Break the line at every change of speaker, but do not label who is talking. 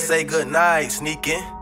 say goodnight, sneaking.